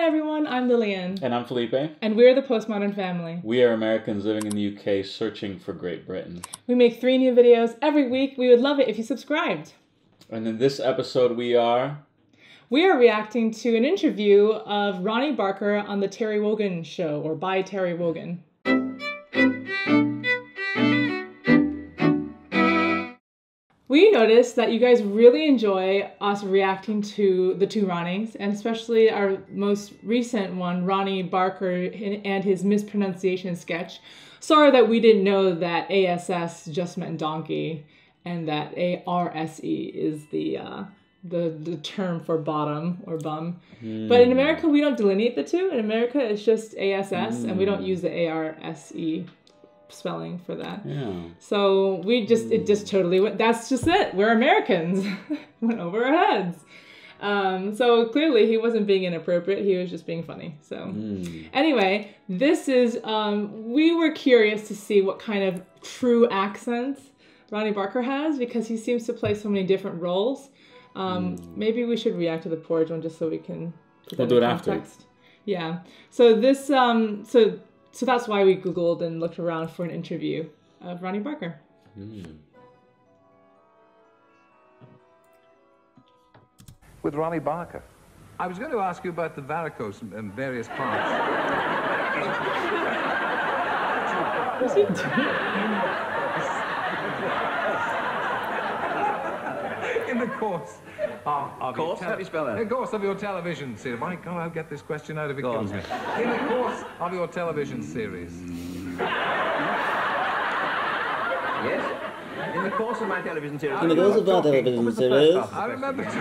Hi everyone, I'm Lillian, And I'm Felipe. and we're the Postmodern Family. We are Americans living in the UK searching for Great Britain. We make three new videos every week. We would love it if you subscribed. And in this episode, we are. We are reacting to an interview of Ronnie Barker on the Terry Wogan show, or by Terry Wogan. We noticed that you guys really enjoy us reacting to the two Ronnies, and especially our most recent one, Ronnie Barker and his mispronunciation sketch. Sorry that we didn't know that ASS just meant donkey, and that ARSE is the uh, the the term for bottom or bum. But in America, we don't delineate the two. In America, it's just ASS, and we don't use the ARSE spelling for that. Yeah. So we just it just totally went. That's just it. We're Americans. went over our heads. Um, so clearly he wasn't being inappropriate. He was just being funny. So Mm. anyway, this is um, we were curious to see what kind of true accents Ronnie Barker has because he seems to play so many different roles. Um, Maybe we should react to the porridge one just so we can. We'll do it after. Yeah. So this um so so that's why we googled and looked around for an interview of Ronnie Barker. Mm. with Ronnie Barker. I was going to ask you about the varicose and, and various parts. What's he doing? In the course of, of Course? How do you spell that? In the course of your television series. My God, I'll get this question out if it Go kills on. me. In the course of your television series. Yes? In the course of my television series. In the course of our television What was the series, I remember.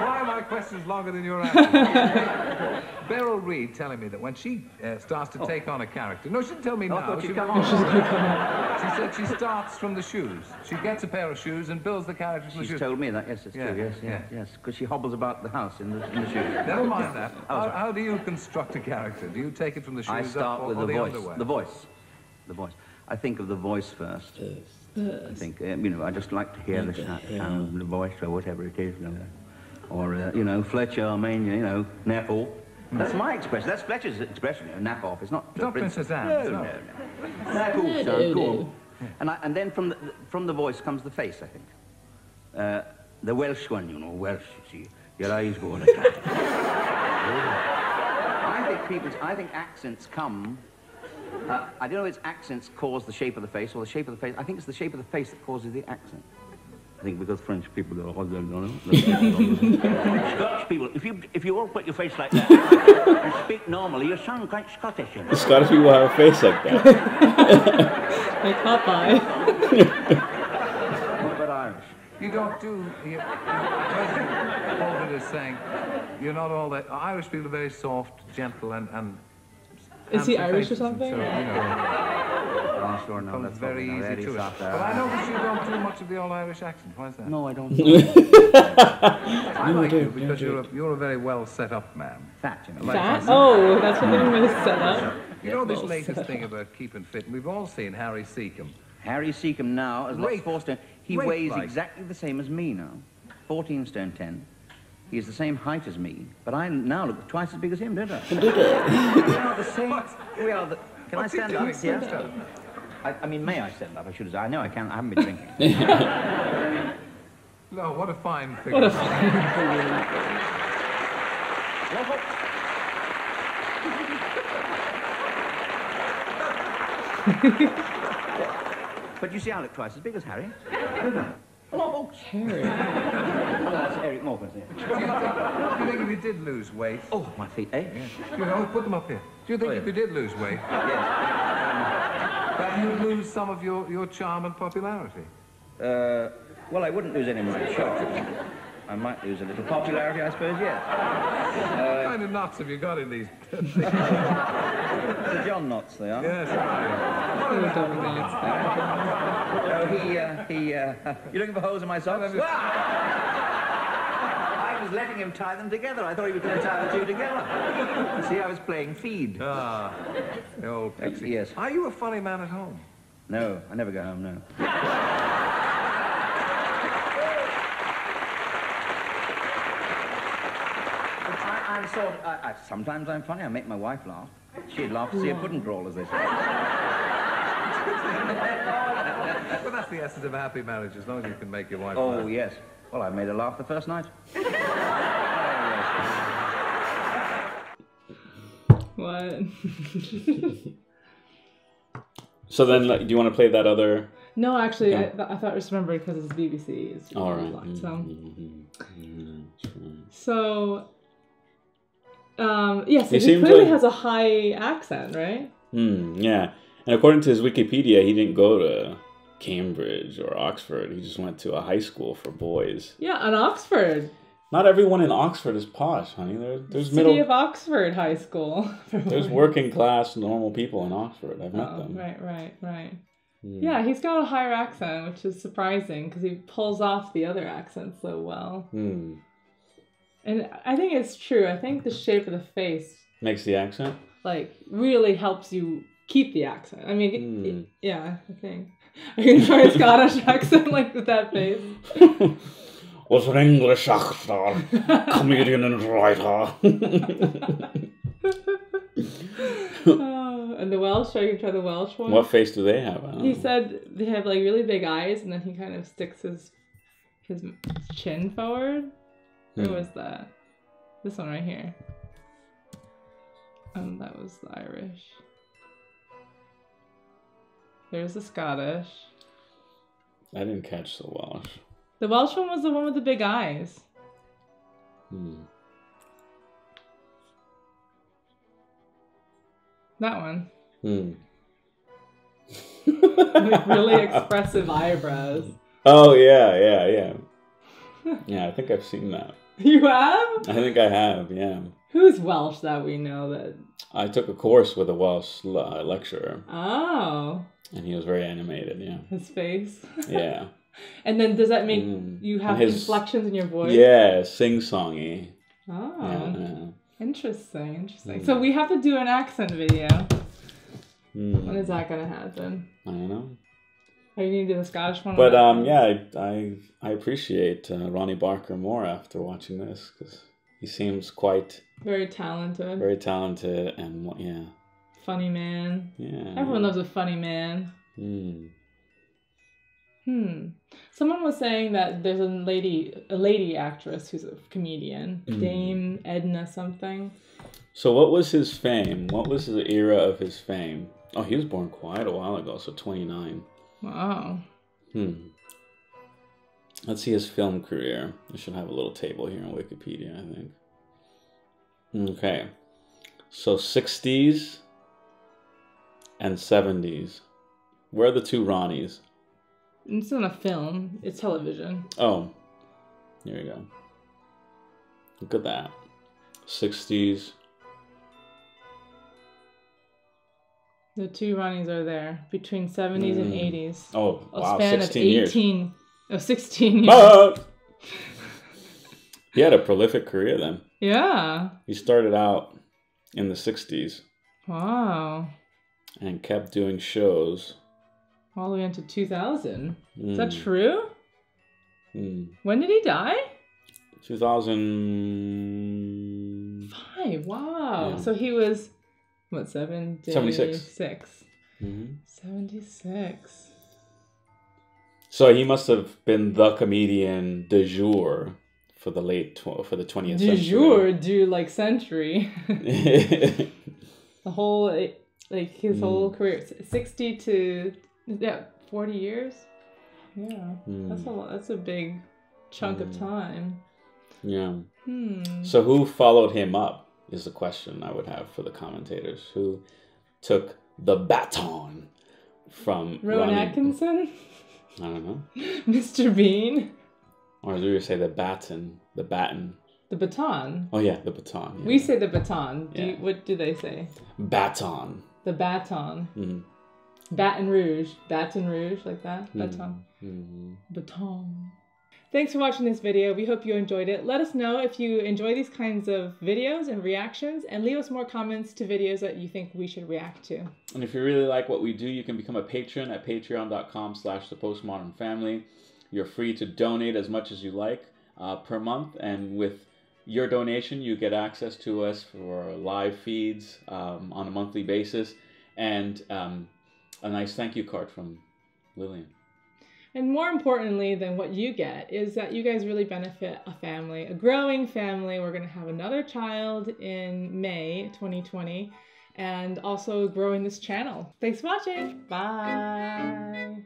Why are my questions longer than your answers? Beryl Reid telling me that when she uh, starts to take on a character, no, she didn't tell me Oh, I now. thought She- come on. She said she starts from the shoes. She gets a pair of shoes and builds the character from the She's shoes. told me that. Yes, it's Yeah, true. Yes, yeah. yes, yes. Because she hobbles about the house in the, in the shoes. Never mind that. Oh, How, how do you construct a character? Do you take it from the shoes I up start or, with or the the voice. underwear? The voice. The voice. I think of the voice first. I think, um, you know, I just like to hear the sound sound of the voice or whatever it is. You know. Or, uh, you know, Fletcher, I mean, you know, Napple. That's my expression. That's Fletcher's expression. You know, nap off. It's not. It's not Prince- Princess Anne's, No, no. no, no. Napple, son, cool. And, I, and then from the, from the voice comes the face, I think. Uh, the Welsh one, you know, Welsh, you see. Your eyes go like that. I think people's, I think accents come. Uh, I don't know if it's accents cause the shape of the face or the shape of the face. I think it's the shape of the face that causes the accent. I think because French people are no, no, no. Scottish people, if you if you all put your face like that and speak normally, you sound quite Scottish. You know? Scottish people have a face like that. Like Popeye. But Irish. You don't do. You, you, I quoted as saying, you're not all that. Irish people are very soft, gentle, and. and Is he Irish or something? So, you know, Oh, sure, no, that's very probably not easy to it. But I notice you don't do much of the old Irish accent. Why is that? No, I don't. I like you because you're a, you're a very well set up man. Fat, you know. Like Fat? myself. Oh, that's what they're going to set up. You know this latest set thing about keeping fit, we've all seen Harry Secombe. Harry Secombe now has lost Wraith. four. He Wraith weighs like. exactly the same as me now. 14 stone 10. He is the same height as me, but I now look twice as big as him, don't I? we are the same. We are the. Can What's I stand up? Stand up. I, I mean, may I stand up? I should have. I know I can. I haven't been drinking. No, what a fine figure. What a funny but you see, I look twice as big as Harry. Oh, Harry. That's Eric Morgan. Do you, think, do you think if you did lose weight, Oh, my feet, eh? you know, put them up here. Do you think Oh, if yeah. you did lose weight, that you'd lose some of your, your charm and popularity? Uh, well, I wouldn't lose any more charm. I might lose a little popularity, I suppose, yeah. what kind of knots have you got in these? The John knots, they are. yes, right. Oh, double knots there. Oh, he, uh, he, uh, you looking for holes in my socks? Well, I was letting him tie them together. I thought he was going to tie the two together. See, I was playing feed. Ah, the old Ex- pixie. yes. Are you a funny man at home? No, I never go home, no. I, I'm sort. I, I, sometimes I'm funny. I make my wife laugh. She'd laugh to see a pudding crawl, as they say. But that's the essence of a happy marriage, as long as you can make your wife laugh. Oh laugh. yes. Well, I made her laugh the first night. What? So then, like, do you want to play that other? no, actually, I, Okay. th- I thought it was remembered because it's BBC. It's All right. blocked, So, Mhm, mhm, mhm. so um, yes, He he, clearly like- has a high accent, right? Hmm. Yeah. And according to his Wikipedia, he didn't go to Cambridge or Oxford. He just went to a high school for boys. Yeah, in Oxford, Not everyone in Oxford is posh, honey. There, there's City middle. of Oxford High School. There's working class, normal people in Oxford. I've met Oh, them. right, right, right. Hmm. Yeah, he's got a higher accent, which is surprising because he pulls off the other accent so well. Hmm. And I think it's true. I think the shape of the face, Makes the accent. like, really helps you keep the accent. I mean, Hmm. it- yeah, I think. Are you gonna try a Scottish accent like with that face? Was an English actor, comedian and writer. oh, and the Welsh. Are you try the Welsh one? what face do they have? He know. said they have like really big eyes, and then he kind of sticks his his chin forward. Hmm. was that? This one right here. Um, that was the Irish. There's the Scottish. I didn't catch the Welsh. The Welsh one was the one with the big eyes. Hmm. That one. Hmm. Like really expressive eyebrows. Oh yeah, yeah, yeah. Yeah, I think I've seen that. You have? I think I have. Yeah, Who's Welsh that we know that? I took a course with a Welsh uh, lecturer, Oh, and he was very animated. Yeah, his face. yeah, and then does that mean Mm. you have His- inflections in your voice? yeah. Sing songy. Oh, Yeah, interesting, interesting. Mm. So we have to do an accent video. When Hmm. is that gonna happen? I don't know. Are you gonna do the Scottish one? But um, yeah, I I, I appreciate uh, Ronnie Barker more after watching this because he seems quite Very talented, very talented and yeah, funny man. yeah. Everyone loves a funny man. Hmm. Hmm. Someone was saying that there's a lady, a lady actress who's a comedian, Mm. Dame Edna something. So what was his fame? What was the era of his fame? Oh, he was born quite a while ago, so 29. Wow. Hmm. Let's see his film career. I should have a little table here on Wikipedia, I think. Okay. So 60s and 70s. Where are the two Ronnies? It's not a film. It's television. Oh, here you go. Look at that. 60s. The two Ronnies are there between 70s and Mm. 80s. Oh, A wow, span 16 of years. 18. Oh, 16 years. He had a prolific career then. Yeah. He started out in the 60s Wow. and kept doing shows. All the way into 2000. Is that Mm, true? mm. When did he die? 2005. Wow. Yeah. So he was, what, 76? 76. Six. Mhm. 76. So he must have been the comedian de jour for the late tw- for the 20th Du century. jour, du like century. the whole, like his Mm. whole career. 60 to, yeah, 40 years? Yeah. That's a Mm, lot. That's a big chunk of Mm. time. yeah. Hmm. So who followed him up is the question I would have for the commentators. Who took the baton from Rowan Ronnie- Atkinson? I don't know. Mr. Bean? Or do you say the baton? The baton. The baton. Oh yeah, the baton. yeah. We say the baton. Do you, Yeah. what do they say? baton. The baton. Mhm. Baton Rouge. Baton Rouge, like that? Hmm. Baton. Mhm. Baton. Thanks for watching this video. We hope you enjoyed it. Let us know if you enjoy these kinds of videos and reactions and leave us more comments to videos that you think we should react to. And if you really like what we do, you can become a patron at patreon.com slash the postmodern family. You're free to donate as much as you like uh, per month, and with your donation, you get access to us for live feeds um, on a monthly basis, and um, a nice thank you card from Lillian. And more importantly than what you get is that you guys really benefit a family, a growing family. We're going to have another child in May 2020 and also growing this channel. Thanks for watching. Bye.